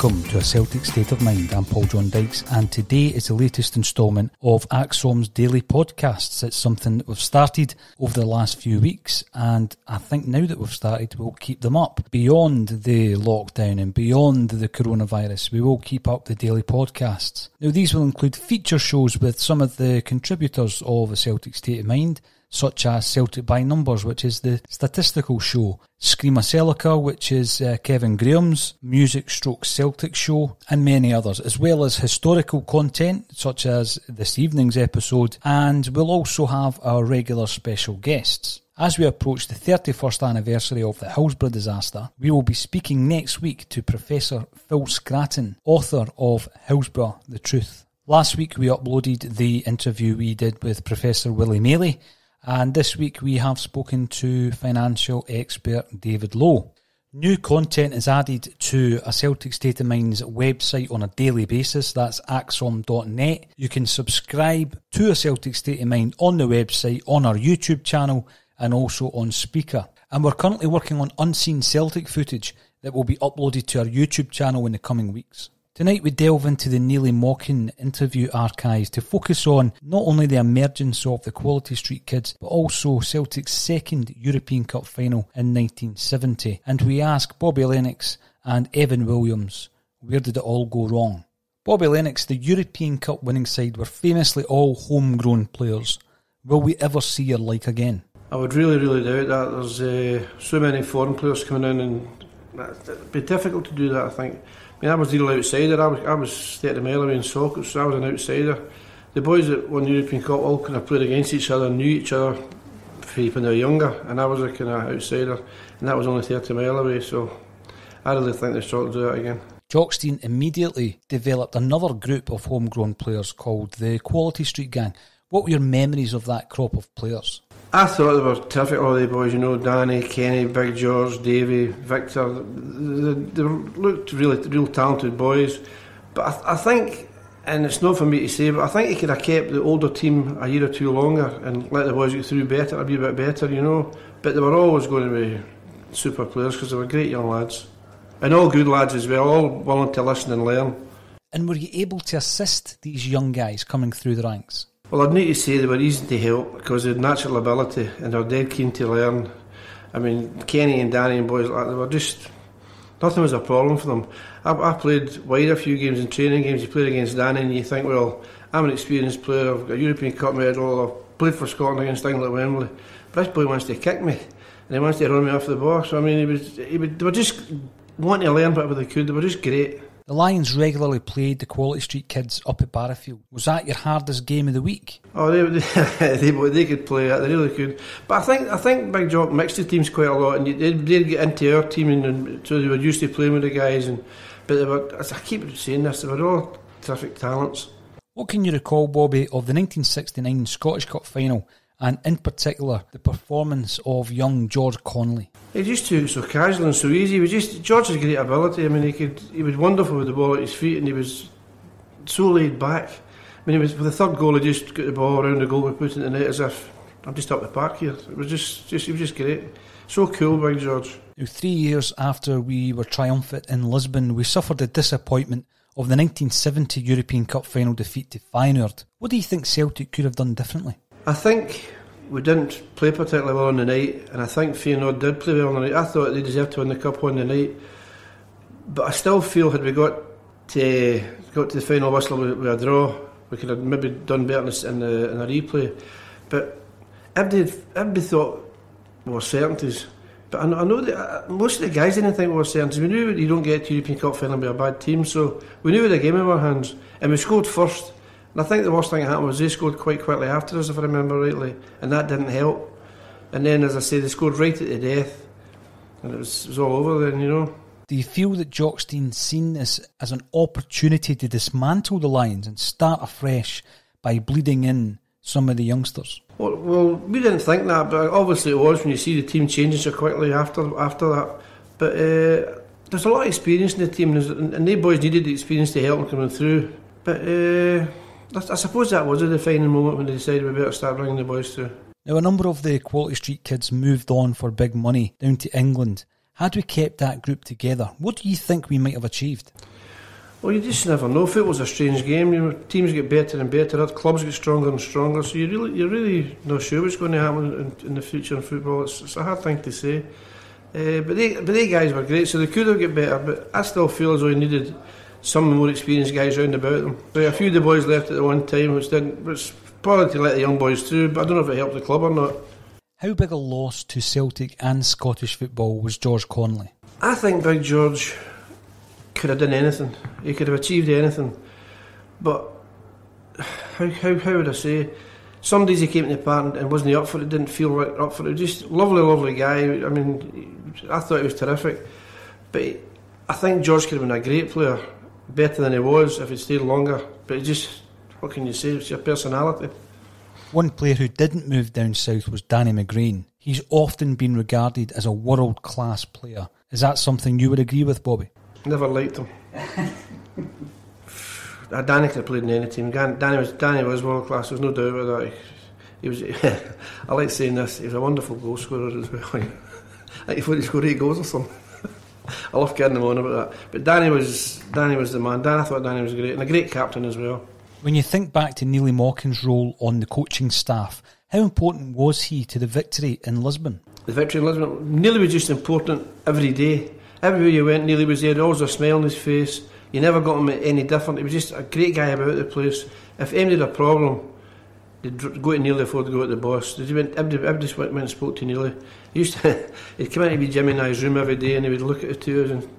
Welcome A Celtic State of Mind. I'm Paul John Dykes, and today is the latest instalment of ACSOM's daily podcasts. It's something that we've started over the last few weeks, and I think now that we've started, we'll keep them up beyond the lockdown and beyond the coronavirus. We will keep up the daily podcasts. Now, these will include feature shows with some of the contributors of A Celtic State of Mind such as Celtic by Numbers, which is the statistical show, Screama Celica, which is uh, Kevin Graham's Music Stroke Celtic show, and many others, as well as historical content, such as this evening's episode, and we'll also have our regular special guests. As we approach the 31st anniversary of the Hillsborough disaster, we will be speaking next week to Professor Phil Scraton, author of Hillsborough The Truth. Last week we uploaded the interview we did with Professor Willie Maley, and this week we have spoken to financial expert David Lowe. New content is added to a Celtic State of Mind's website on a daily basis. That's acsom.net. You can subscribe to a Celtic State of Mind on the website, on our YouTube channel, and also on Spreaker. And we're currently working on unseen Celtic footage that will be uploaded to our YouTube channel in the coming weeks. Tonight we delve into the Neilly Mochan interview archives to focus on not only the emergence of the Quality Street Kids, but also Celtic's second European Cup final in 1970. And we ask Bobby Lennox and Evan Williams, where did it all go wrong? Bobby Lennox, the European Cup winning side, were famously all homegrown players. Will we ever see your like again? I would really, really doubt that. There's uh, so many foreign players coming in, and it'd be difficult to do that, I think. I mean, I was the real outsider. I was, I was 30 mile away in soccer, so I was an outsider. The boys that won the European Cup all kind of played against each other, knew each other when they were younger, and I was a kind of outsider, and that was only 30 mile away, so I really think trying to do that again. Jock Stein immediately developed another group of homegrown players called the Quality Street Gang. What were your memories of that crop of players? I thought they were terrific, all the boys, you know, Danny, Kenny, Big George, Davy, Victor. They, they looked really real talented boys. But I, I, think, and it's not for me to say, but I think he could have kept the older team a year or two longer and let the boys get through better, be a bit better, you know. But they were always going to be super players because they were great young lads. And all good lads as well, all willing to listen and learn. And were you able to assist these young guys coming through the ranks? Well, I'd need to say they were easy to help because they had natural ability and they were dead keen to learn. I mean, Kenny and Danny and boys like that, they were just nothing was a problem for them. I, I played wide a few games in training games. You played against Danny and you think, well, I'm an experienced player. I've got a European Cup medal. I've played for Scotland against England at Wembley. But this boy wants to kick me and he wants to run me off the box. So, I mean, he was, he would, they were just wanting to learn whatever they could. They were just great. The Lions regularly played the Quality Street kids up at Barrowfield. Was that your hardest game of the week? Oh, they they, they could play it. They really could. But I think I think Big Jock mixed the teams quite a lot, and they did get into our team, and so they were used to playing with the guys. And but they were, as I keep saying this, they were all terrific talents. What can you recall, Bobby, of the 1969 Scottish Cup final and in particular the performance of young George Connelly. He just took it so casual and so easy. He was just George has great ability. I mean, he could he was wonderful with the ball at his feet, and he was so laid back. I mean, he was for the third goal. He just got the ball around the goal and put it in the net as if I'm just up the park here. It was just, just he was just great. So cool, Big George. Now, three years after we were triumphant in Lisbon, we suffered the disappointment of the 1970 European Cup final defeat to Feyenoord. What do you think Celtic could have done differently? I think we didn't play particularly well on the night, and I think Feyenoord did play well on the night. I thought they deserved to win the cup on the night, but I still feel had we got to got to the final whistle with, with a draw, we could have maybe done better in the in a replay. But everybody, everybody thought we were certainties. But I I know that uh, most of the guys didn't think we were certainties. We knew you don't get to European Cup final with a bad team, so we knew we had a game in our hands, and we scored first. And I think the worst thing that happened was they scored quite quickly after us, if I remember rightly, and that didn't help. And then, as I say, they scored right at the death, and it was, it was all over then, you know. Do you feel that Jock Stein seen this as an opportunity to dismantle the Lions and start afresh by bleeding in some of the youngsters? Well, well, we didn't think that, but obviously it was when you see the team changing so quickly after after that. But uh, there's a lot of experience in the team, and, and they boys needed the experience to help them coming through. But uh, I, suppose that was a defining moment when they decided we better start bringing the boys through. Now, a number of the Quality Street kids moved on for big money down to England. Had we kept that group together, what do you think we might have achieved? Well, you just never know. Football's a strange game. You know, teams get better and better. Clubs get stronger and stronger. So you really, you're really not sure what's going to happen in, in the future in football. It's, it's, a hard thing to say. Uh, but they, but they guys were great. So they could have got better. But I still feel as though you needed some more experienced guys round about them. But a few of the boys left at the one time, which didn't. Which probably to let the young boys through. But I don't know if it helped the club or not. How big a loss to Celtic and Scottish football was George Connelly? I think Big George could have done anything. He could have achieved anything. But how, how, how would I say? Some days he came to the park and wasn't up for it, didn't feel right up for it. Just lovely, lovely guy. I mean, I thought he was terrific. But I think George could have been a great player, better than he was if he'd stayed longer. But just, what can you say? It's your personality. One player who didn't move down south was Danny McGrain. He's often been regarded as a world class player. Is that something you would agree with, Bobby? Never liked him. uh, Danny could have played in any team. Danny was Danny was world class. There's no doubt about that. He, he was. I like saying this. He was a wonderful goal scorer as well. I think he scored eight goals or something. I love getting him on about that. Uh, but Danny was Danny was the man. Dan, I thought Danny was great and a great captain as well. When you think back to Neilly Mochan's role on the coaching staff, how important was he to the victory in Lisbon? The victory in Lisbon, Neilly was just important every day. Everywhere you went, Neilly was there, always a smile on his face. You never got him any different. He was just a great guy about the place. If anybody had a problem, they'd go to Neilly before they go to the boss. They went, everybody, everybody went and spoke to Neilly. He used to, he'd come into Jimmy and I's room every day and he would look at the two of us and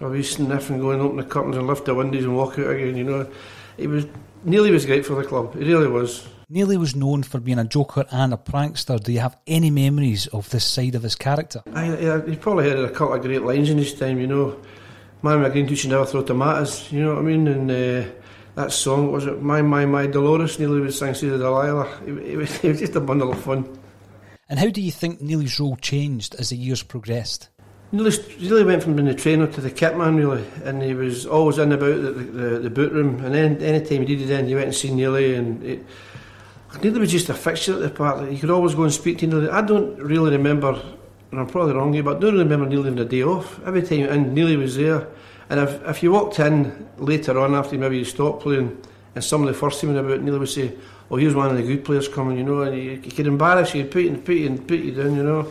oh, he'd sniff and go and open the curtains and lift the windows and walk out again, you know. He was, Neilly was great for the club. He really was. Neilly was known for being a joker and a prankster. Do you have any memories of this side of his character? I, I, he probably had a couple of great lines in his time, you know. Man, my green should never throw tomatoes, you know what I mean? And uh, that song, was it My, My, My Dolores? Neilly was See the Delilah. It, it, was, it was just a bundle of fun. And how do you think Neilly's role changed as the years progressed? Neilly really went from being the trainer to the kit man, really, and he was always in about the, the, the boot room. And then any time he needed it, then you went and see Neilly, and it, Neilly was just a fixture at the park. You could always go and speak to Neilly. I don't really remember, and I'm probably wrong here, but I don't remember Neilly having a day off. Every time and Neilly was there. And if, if you walked in later on after maybe you stopped playing, and some of the first team about Neilly would say, "Oh, here's one of the good players coming," you know, and he, he could embarrass you, put you, put you, and put you down, you know.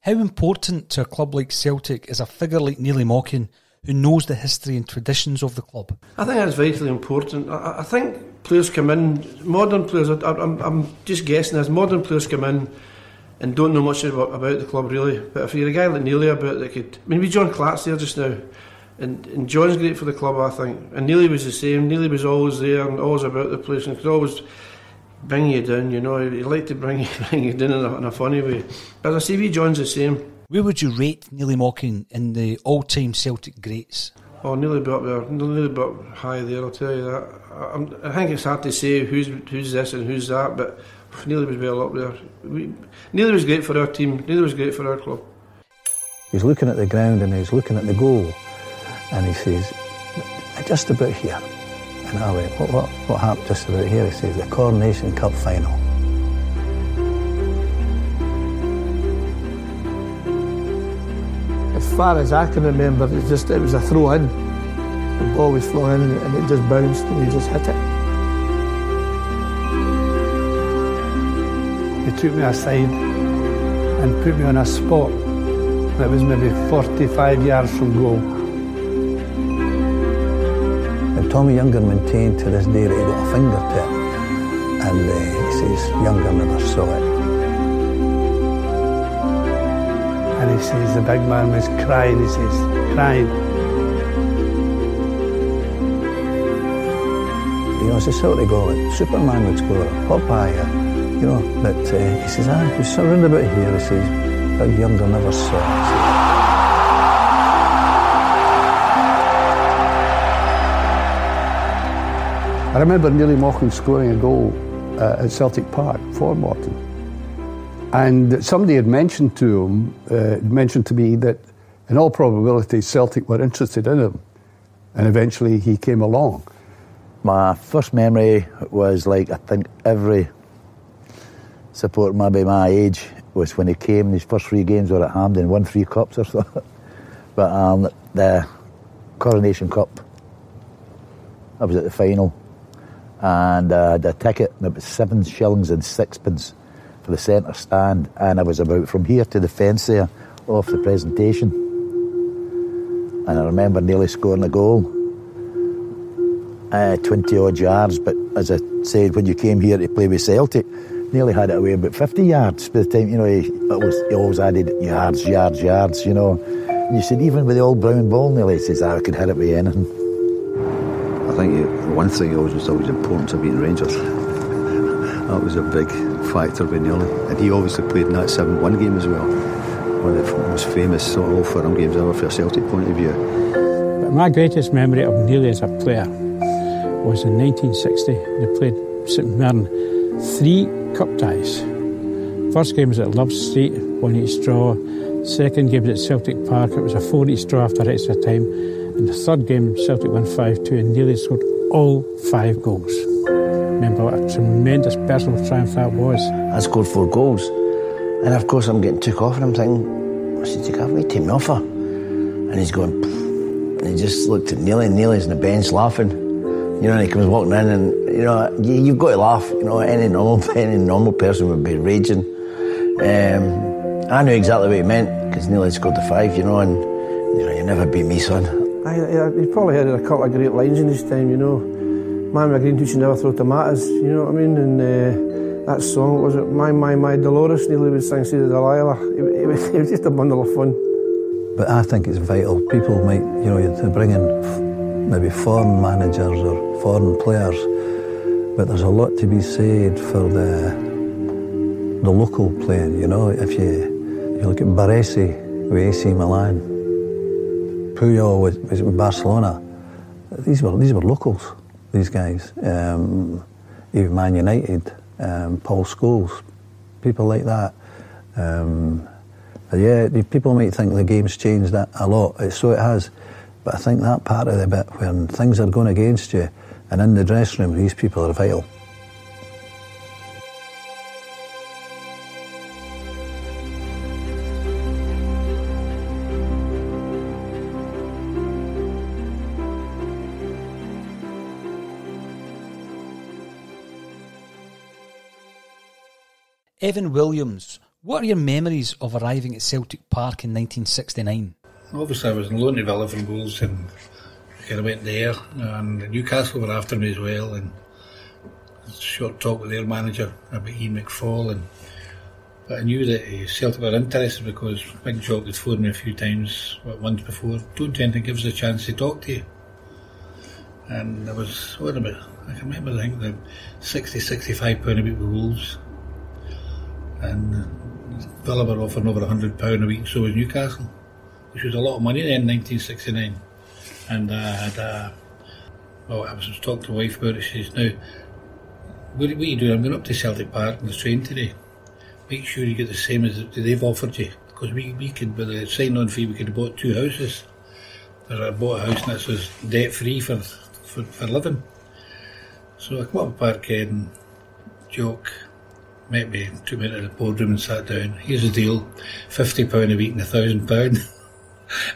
How important to a club like Celtic is a figure like Neilly Mochan who knows the history and traditions of the club? I think that's vitally important. I, I think players come in, modern players, I, am I'm just guessing as modern players come in and don't know much about, about, the club really. But if you're a guy like Neilly about that could, I mean, we John Clark's there just now. And, and John's great for the club, I think. And Neilly was the same. Neilly was always there and always about the place and could always bring you down, you know. He liked to bring you, bring you down in a, in a funny way. But I see, we John's the same. Where would you rate Neilly Mochan in the all-time Celtic greats? Oh, nearly about there, nearly about high there. I'll tell you that. I, I, think it's hard to say who's who's this and who's that, but Neilly was well up there. We, Neilly was great for our team. Neilly was great for our club. He's looking at the ground and he's looking at the goal, and he says, "Just about here." And I went, "What? What? What happened just about here?" He says, "The Coronation Cup final." As far as I can remember, it was just it was a throw in. The ball was flung in and it just bounced and he just hit it. He took me aside and put me on a spot that was maybe 45 yards from goal. Tommy Younger maintained to this day that he got a fingertip. And uh, he says Younger never saw it. And he says the big man was crying, he says, crying. You know, it's a sort of goal that Superman would score, Popeye, you know, but uh, he says, ah, he's around about here, he says, Big Younger never saw it. I remember Neilly Mochan scoring a goal uh, at Celtic Park for Morton. And somebody had mentioned to him, uh, mentioned to me that in all probability Celtic were interested in him. And eventually he came along. My first memory was like I think every supporter maybe my age was when he came. His first three games were at Hampden, won three cups or so. but um, the Coronation Cup, I was at the final, and uh, the ticket it was seven shillings and sixpence for the centre stand, and I was about from here to the fence there off the presentation. And I remember Neilly scoring a goal uh, 20 odd yards, but as I said, when you came here to play with Celtic, Neilly had it away about 50 yards by the time, you know, he, was, he always added yards, yards, yards, you know. And you said, even with the old brown ball, Neilly, he says, ah, I could hit it with anything. I think one thing always was always important to beating Rangers. that was a big factor with Neilly. And he obviously played in that 7 1 game as well. One of the most famous sort of Old Firm games ever for a Celtic point of view. But my greatest memory of Neilly as a player was in 1960. They played St Mirren three cup ties. First game was at Love Street, one each draw. Second game was at Celtic Park, it was a four each draw after extra time. And the third game, Celtic won 5 2 and Neilly scored all five goals. Remember what a tremendous personal triumph that was. I scored four goals. And of course, I'm getting took off, and I'm thinking, I said, have we take me off her? And he's going, and he just looked at Neilly, and Neilly's on the bench laughing. You know, and he comes walking in, and you know, you, have got to laugh. You know, any normal any normal person would be raging. Um, I knew exactly what he meant because had scored the five. You know, and you know, you never beat me, son. I, I, he probably had a couple of great lines in his time. You know, man, my green should never throw tomatoes. You know what I mean? And uh, that song was it? My My My Dolores. Neilly would sing "See the Delilah." It, it, was, it was just a bundle of fun. But I think it's vital. People might, you know, to bring in maybe foreign managers or foreign players, but there's a lot to be said for the the local playing. You know, if you you look at Baresi with AC Milan, Puyol with, with Barcelona, these were these were locals. These guys, um, even Man United, um, Paul Scholes, people like that. Um, yeah, people might think the game's changed a lot. So it has. But I think that part of the bit when things are going against you and in the dressing room, these people are vital. Evan Williams, what are your memories of arriving at Celtic Park in 1969? obviously I was in loan to Villa Bulls and I went there and Newcastle were after me as well and short talk with their manager about Ian McFall and but I knew that uh, Celtic were interested because Big Jock had phoned me a few times once before don't tend to give us a chance to talk to you and there was what about I can remember I think the 60 65 pound a week with Wolves and Villa were offering over 100 pound a week so was Newcastle which was a lot of money then in 1969. And I had, uh, well, I was talking to my wife about it. She says, Now, what, are you doing? I'm going up to Celtic Park on the train today. Make sure you get the same as they've offered you. Because we, we could, with a sign on fee, we could have bought two houses. I bought a house and that was debt free for, for, for living. So I come up to Parkhead and Jock met me, took me into the boardroom and sat down. Here's the deal, £50 a week and a £1,000.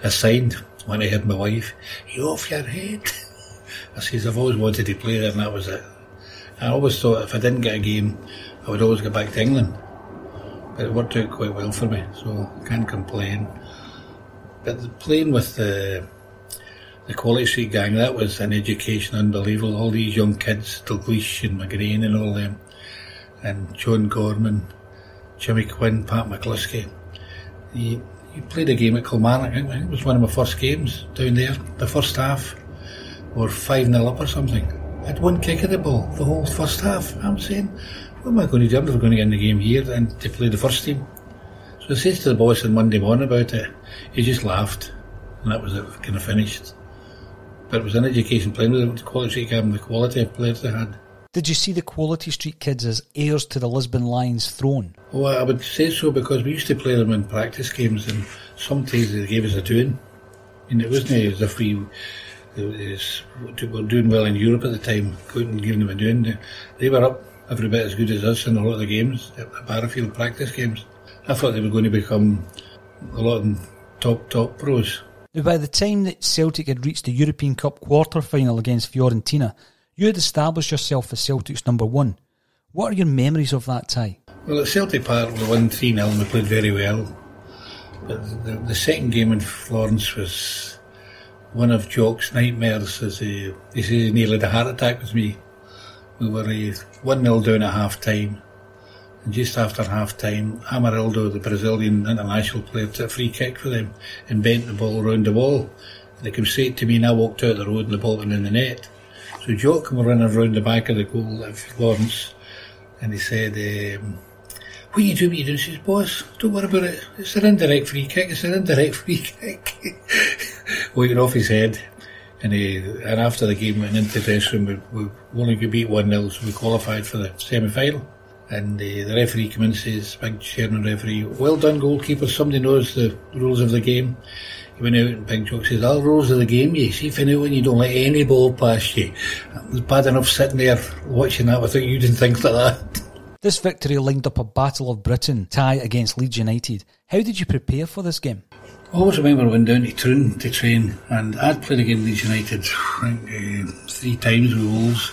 I signed when I had my wife. You off your head? I says, I've always wanted to play there and that was it. I always thought if I didn't get a game, I would always go back to England. But it worked out quite well for me, so can't complain. But playing with the the Quality Street gang, that was an education unbelievable. All these young kids, Dalglish and McGrain and all them, and John Gorman, Jimmy Quinn, Pat McCluskey. The, he played a game at Kilmarnock. I think it was one of my first games down there. The first half, or 5 0 up or something. I had one kick of the ball the whole first half. I'm saying, what am I going to do? I'm never going to get in the game here and to play the first team. So I said to the boss on Monday morning about it. He just laughed, and that was it, kind of finished. But it was an education playing with the quality, the quality of players they had. Did you see the Quality Street kids as heirs to the Lisbon Lions throne? Well, I would say so because we used to play them in practice games, and sometimes they gave us a doing. And it wasn't as if we were doing well in Europe at the time, couldn't give them a doing. They were up every bit as good as us in a lot of the games, the Barrowfield practice games. I thought they were going to become a lot of top, top pros. Now, by the time that Celtic had reached the European Cup quarter final against Fiorentina, you had established yourself as Celtic's number one. What are your memories of that tie? Well, at Celtic Park, we won 3 0 and we played very well. But the, the, second game in Florence was one of Jock's nightmares. As he, he says he nearly had a heart attack with me. We were uh, 1 0 down at half time. And just after half time, Amarildo, the Brazilian international player, took a free kick for them and bent the ball round the wall. And they came straight to me and I walked out the road and the ball went in the net. So Jock came running round the back of the goal at Florence and he said, um, What you do, what you do? Says, Boss, don't worry about it. It's an indirect free kick. It's an indirect free kick. Waiting off his head. And he, and after the game went into the dressing room, we, we only could beat 1 0, so we qualified for the semi final. And uh, the referee says, Big Sherman referee, well done, goalkeeper. Somebody knows the rules of the game. He went out and Big Jock says, all rules of the game, you see, you know when you don't let any ball pass you. It was bad enough sitting there watching that without you didn't think like that. This victory lined up a Battle of Britain tie against Leeds United. How did you prepare for this game? I always remember I went down to Troon to train and I'd played against Leeds United I think, uh, three times with Wolves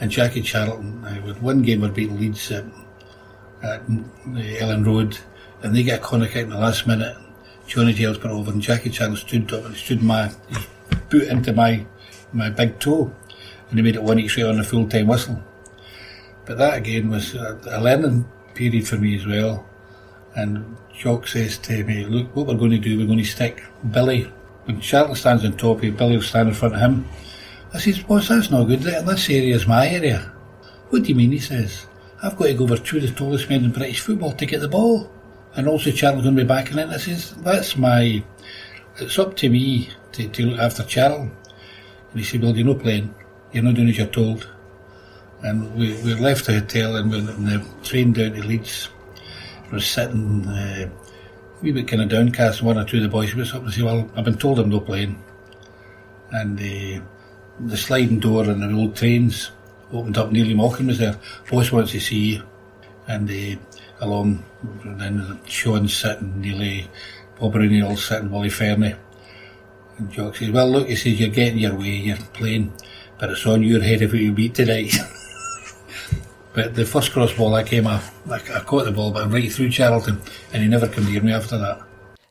and Jackie Charlton. I with one game I'd beat Leeds at, at Elland Road and they get a corner kick in the last minute Johnny put over and Jackie Chan stood up and stood my boot into my my big toe and he made it one each way on a full time whistle. But that again was a, a learning period for me as well. And Jock says to me, look, what we're going to do, we're going to stick Billy. When Charlton stands on top of you, Billy will stand in front of him. I says, boss, that's no good. This area is my area. What do you mean? He says, I've got to go over two of the tallest men in British football to get the ball and also Charlton's going to be backing it. I says, that's my, it's up to me to, to look after Charlton. And he said, well, you're not playing. You're not doing as you're told. And we, we left the hotel and went on the train down to Leeds. I was sitting uh, a wee bit kind of downcast. One or two of the boys was up and said, well, I've been told I'm not playing. And uh, the sliding door and the old trains opened up. Neilly Mochan was there. Boss wants to see you. And uh, along. And then Sean sitting Neilly, Bob Rooney all sitting, Wally Fernie. And Jock says, well look, he says, you're getting your way, you're playing, but it's on your head if you beat tonight. but the first cross ball I came off, I, I caught the ball, but right through Charlton, and he never came near me after that.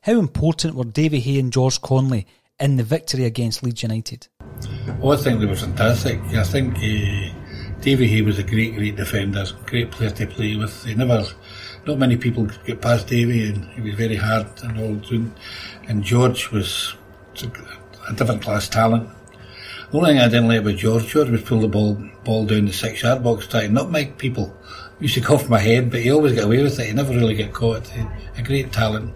How important were Davy Hay and George Connelly in the victory against Leeds United? Oh, I think they were fantastic. I think uh, Davy Hay was a great, great defender, great player to play with. He never not many people get past Davy, and he was very hard and all. And George was a different class talent. The only thing I didn't like about George, George was pull the ball ball down the six yard box, trying to nutmeg people. He used to cough my head, but he always got away with it. He never really got caught. He, a great talent.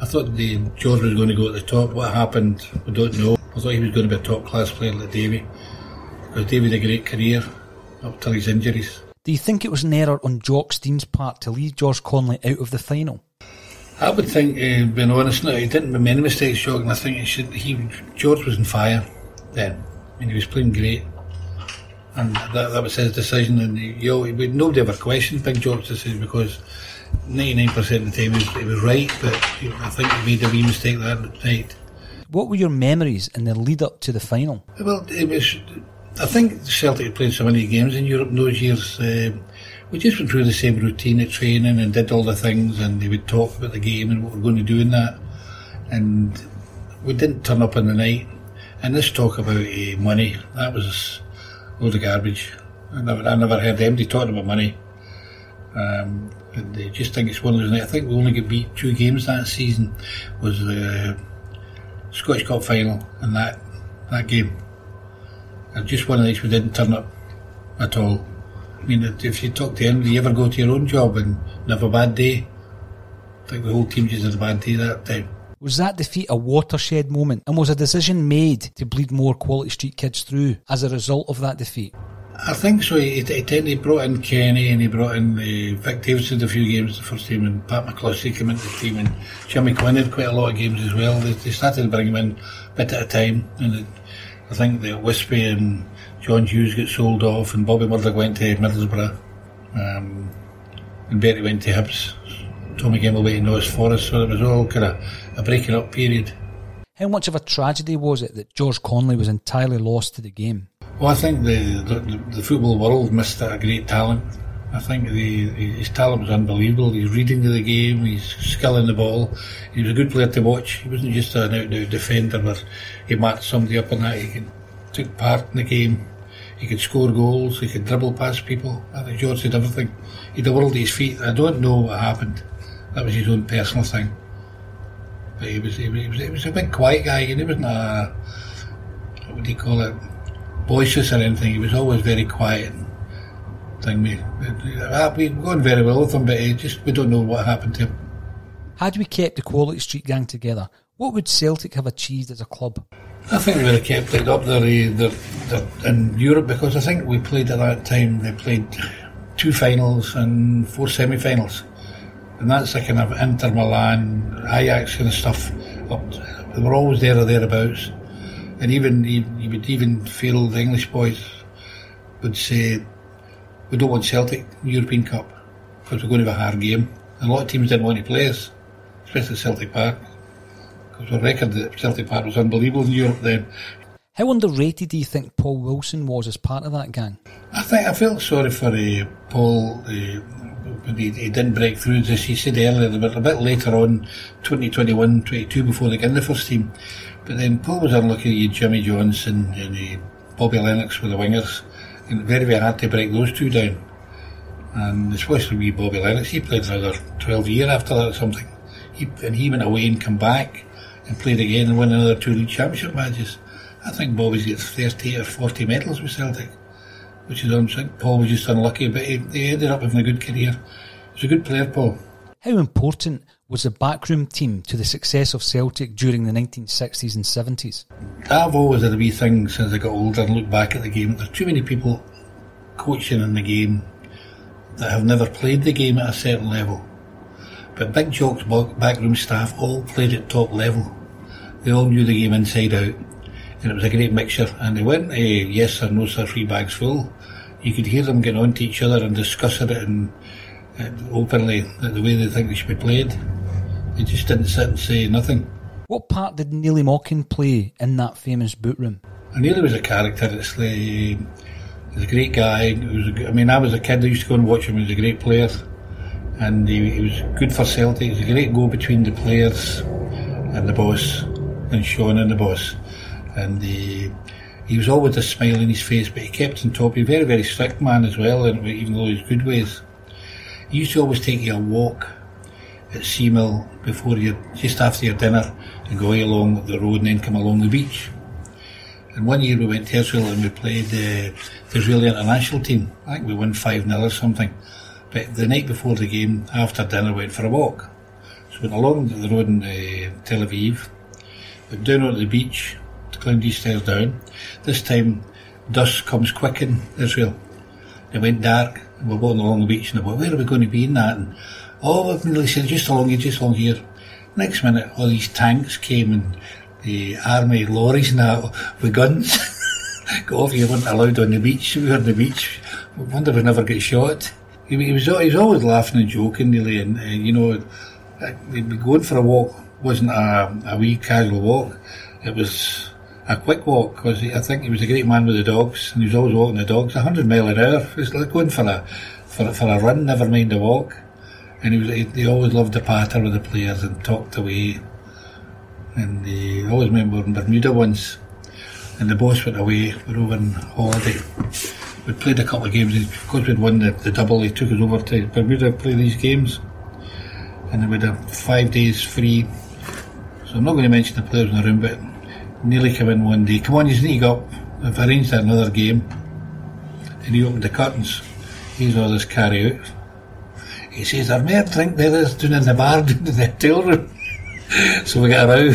I thought the George was going to go at the top. What happened, we don't know. I thought he was going to be a top class player like Davy, because Davy had a great career up till his injuries. Do you think it was an error on Jock Stein's part to leave George Connelly out of the final? I would think, uh, being honest, no, he didn't make many mistakes, Jock, and I think he should. He George was on fire then. I mean, he was playing great, and that, that was his decision. And he, you know, nobody ever questioned Big George's decision because ninety nine percent of the time he was, he was right. But I think he made a wee mistake that night. What were your memories in the lead up to the final? Well, it was I think Celtic played so many games in Europe in those years. Uh, we just went through the same routine at training and did all the things, and they would talk about the game and what we're going to do in that. And we didn't turn up in the night. And this talk about uh, money, that was a load of garbage. I never, I never heard anybody talking about money. Um, and they just think it's one of those nights. I think we only got beat two games that season. Was the Scottish Cup final and that that game just one of these we didn't turn up at all. I mean, if you talk to anybody, you ever go to your own job and have a bad day? I think the whole team just had a bad day that time. Was that defeat a watershed moment? And was a decision made to bleed more Quality Street kids through as a result of that defeat? I think so. He, he, he brought in Kenny and he brought in uh, Vic Davis did a few games the first team and Pat McCluskey came into the team and Jimmy Quinn had quite a lot of games as well. They, they started to bring him in a bit at a time and it, I think that Wispy and John Hughes got sold off and Bobby Murdoch went to Middlesbrough um, and Bertie went to Hibs. Tommy Gemmell went to Notts Forest so it was all kind of a breaking up period. How much of a tragedy was it that George Connelly was entirely lost to the game? Well, I think the, the, the football world missed a great talent. I think the, his talent was unbelievable. His reading of the game, his skill in the ball. He was a good player to watch. He wasn't just an out-and-out defender where he marked somebody up on that. He could, took part in the game. He could score goals. He could dribble past people. I think George did everything. He had the world at his feet. I don't know what happened. That was his own personal thing. But he was, he was, he was, he was a big quiet guy, and he wasn't a, what do you call it, boisterous or anything. He was always very quiet. Thing we, we going very well with him, but he just we don't know what happened to him. Had we kept the Quality Street gang together, what would Celtic have achieved as a club? I think we would have kept it up there, eh, there, there in Europe because I think we played at that time. They played two finals and four semi-finals, and that's the kind of Inter Milan, Ajax kind of stuff. Up, they were always there or thereabouts and even you, would even feel the English boys would say we don't want Celtic European Cup because we're going to have a hard game. And a lot of teams didn't want to play us, especially Celtic Park, because the record at Celtic Park was unbelievable in Europe then. How underrated do you think Paul Wilson was as part of that gang? I think I felt sorry for uh, Paul. Uh, he, he, didn't break through, as he said earlier, but a bit later on, 2021, 22, before they got in the first team, but then Paul was unlucky you Jimmy Johnstone and uh, Bobby Lennox were the wingers. Very, very hard to break those two down. And especially with Bobby Lennox, he played for another 12 years after that or something. He, and he went away and come back and played again and won another two league championship matches. I think Bobby's got 30 or 40 medals with Celtic, which is, think Paul was just unlucky, but he, he ended up having a good career. He's a good player, Paul. How important was the backroom team to the success of Celtic during the 1960s and 70s? I've always had a wee thing since I got older and looked back at the game. There's too many people coaching in the game that have never played the game at a certain level. But Big Jock's backroom staff all played at top level. They all knew the game inside out. And it was a great mixture. And they weren't a yes or no sir, three bags full. You could hear them getting on to each other and discussing it and Uh, openly the way they think they should be played. He just didn't sit and say nothing. What part did Neilly Mochan play in that famous boot room? Neilly was a character. It's like, he was a great guy. Was a, I mean, I was a kid. I used to go and watch him. He was a great player, and he, he was good for Celtic. He was a great go between the players and the boss, and Sean and the boss. And he, he was always a smile in his face, but he kept on top. He was a very, very strict man as well, and even though his good ways. He used to always take you a walk at Seamill before you, just after your dinner, and go along the road and then come along the beach. And one year we went to Israel and we played uh, the Israeli international team. I think we won 5 0 or something. But the night before the game, after dinner, we went for a walk. So we went along the road in uh, Tel Aviv, went down onto the beach, to climb these stairs down. This time, dusk comes quick in Israel. It went dark, we're walking along the beach, and thought, where are we going to be in that? And Oh, I've nearly said just along here, just along here. Next minute, all these tanks came and the army lorries and that with guns. Got off, you weren't allowed on the beach. We were on the beach. Wonder if we never get shot. He, he, was he was always laughing and joking, Neilly, and uh, you know, be going for a walk. wasn't a, a wee casual walk. It was a quick walk because I think he was a great man with the dogs, and he was always walking the dogs. A hundred mile an hour. Was like going for a for, for a run, never mind a walk and he was he, he always loved to patter with the players and talked away. And he always remember in Bermuda once, and the boss went away. We were over on holiday. We played a couple of games. Because we'd won the, the double, he took us over to Bermuda to play these games, and then we had five days free. So I'm not going to mention the players in the room, but Neilly come in one day. Come on, you sneak up. I've arranged another game, and he opened the curtains. He's all this carry out he says, there more drink there is down in the bar, down in the hotel room. so we got a row.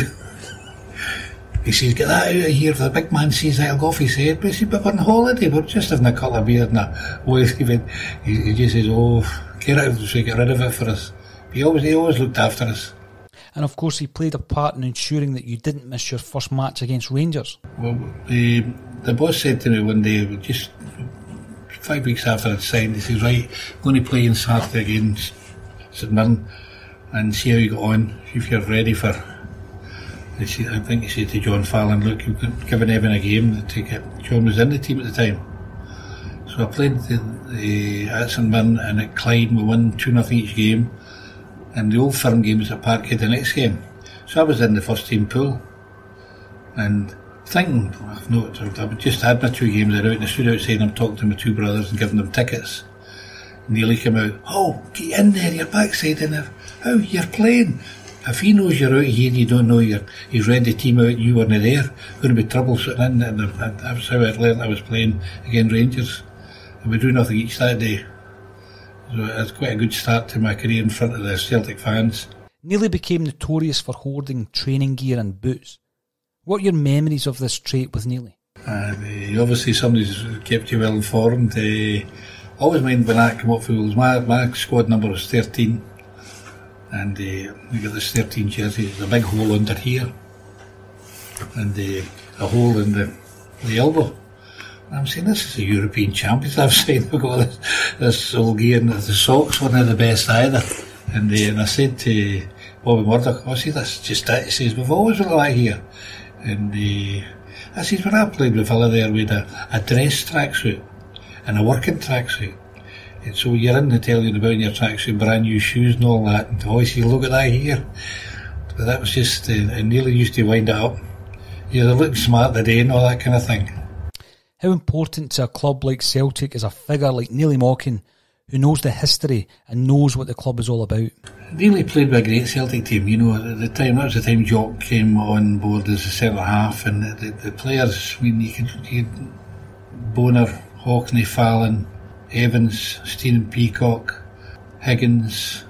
he says, get that out of here. The big man sees that, he'll go off his head. But he said, but we're on holiday. We're just having a couple of beer and a even, he, he just says, oh, get out of it, get rid of it for us. He always, he always looked after us. And of course, he played a part in ensuring that you didn't miss your first match against Rangers. Well, the, the boss said to me one day, just five weeks after I'd signed, he says, right, I'm going to play in Saturday against St Mirren and see how you got on, if you're ready for. I think he said to John Fallon, look, you've given Evan a game to get. John was in the team at the time. So I played the, the, at St Mirren and at Clyde, we won 2 0 each game and the old firm game was at Parkhead the next game. So I was in the first team pool and thinking, oh, I've not, I've just had my two games out in the stood outside and I'm talking to my two brothers and giving them tickets. Neilly came out, oh, get in there, you're backside in there. Oh, you're playing. If he knows you're out here and you don't know you're, he's read the team out and you weren't there, going to be trouble sitting in. And that was how I learned I was playing against Rangers. And we do nothing each that day. So it's quite a good start to my career in front of the Celtic fans. Neilly became notorious for hoarding training gear and boots. What are your memories of this trait with Neilly? Uh, obviously, somebody's kept you well informed. Uh, always mind when I come up for My, my squad number was 13, and uh, we got this 13 jersey. There's a big hole under here, and uh, a hole in the, the elbow. I'm saying this is a European champions. I've seen we got this, this old gear and the socks weren't the best either. And, uh, and I said to Bobby Murdoch, I said, that's just it. He says, we've always been like here. And uh, I said, when I played with fella there with a, a dress tracksuit and a working tracksuit. And so you're in the telling about your tracksuit, brand new shoes and all that. And oh, said, look at that here. But that was just, uh, I Neilly used to wind it up. You're looking smart today and all that kind of thing. How important to a club like Celtic is a figure like Neilly Mochan, who knows the history and knows what the club is all about? Neilly played with a great Celtic team. You know, at the time, that was the time Jock came on board as a centre half, and the, the, players, I mean, you could, you Bonnar, Haughney, Fallon, Evans, Stephen Peacock, Higgins,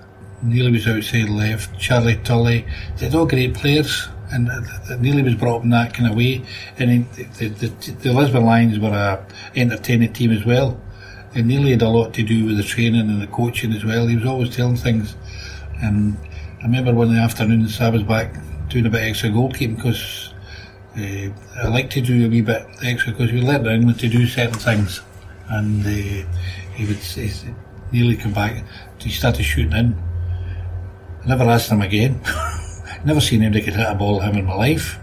Neilly was outside left, Charlie Tully, they're all great players and Neilly was brought up in that kind of way. And the, the, the Lisbon Lions were a entertaining team as well. And Neilly had a lot to do with the training and the coaching as well. He was always telling things. And I remember one of the afternoons I was back doing a bit extra goalkeeping because uh, I like to do a wee bit extra because we let England to do certain things. And uh, he would say, Neely come back, he started shooting in. I never asked him again. Never seen anybody could hit a ball him in my life.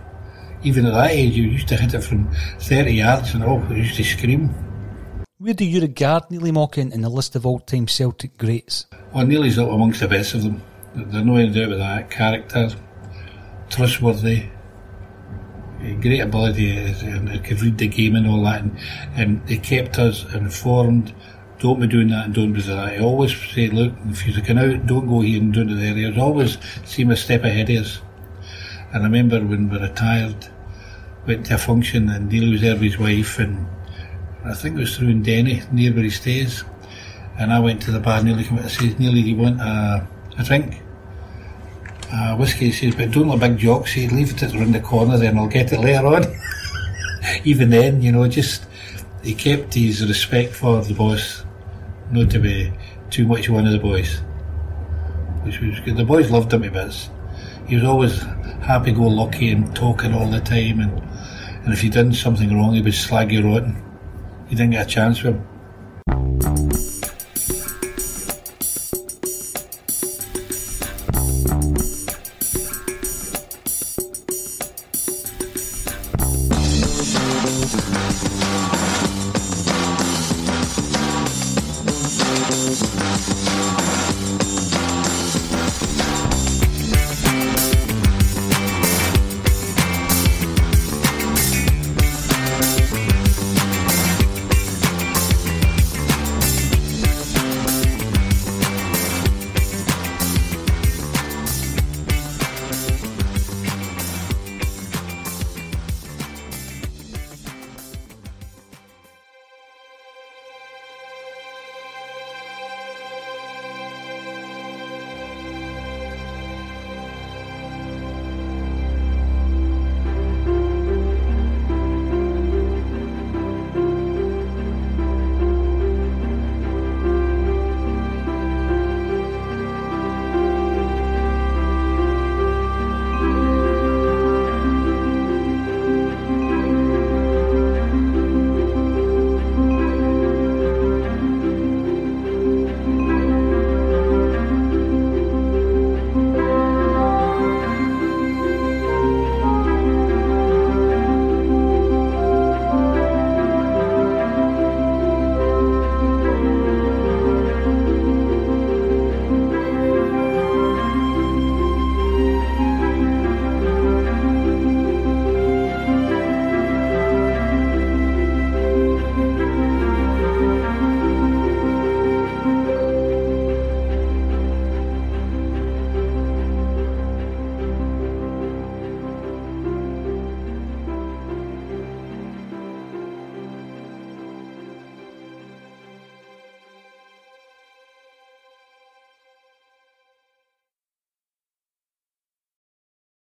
Even at that age, you used to hit it from 30 yards and all, used to scream. Where do you regard Neilly Mochan in the list of all-time Celtic greats? Well, Neilly's up amongst the best of them. There's no doubt with that. Character, trustworthy, great ability, and could read the game and all that. And, and they kept us informed don't be doing that and don't be that. I always say, look, if you can out, don't go here and do it there. He always seem a step ahead of us. And I remember when we retired, went to a function and Neil was there with his wife and I think it was through in Denny, near where he stays. And I went to the bar, Neilly came out and says, Neilly, do you want a, a drink? Whiskey, he says, but don't let big jocks, he leave it around the corner there and I'll get it later on. Even then, you know, just, he kept his respect for the boss not to much one of the boys. Which was good. The boys loved him to bits. He was always happy go lucky and talking all the time and and if you did something wrong he would slag you rotten. You didn't get a chance with him.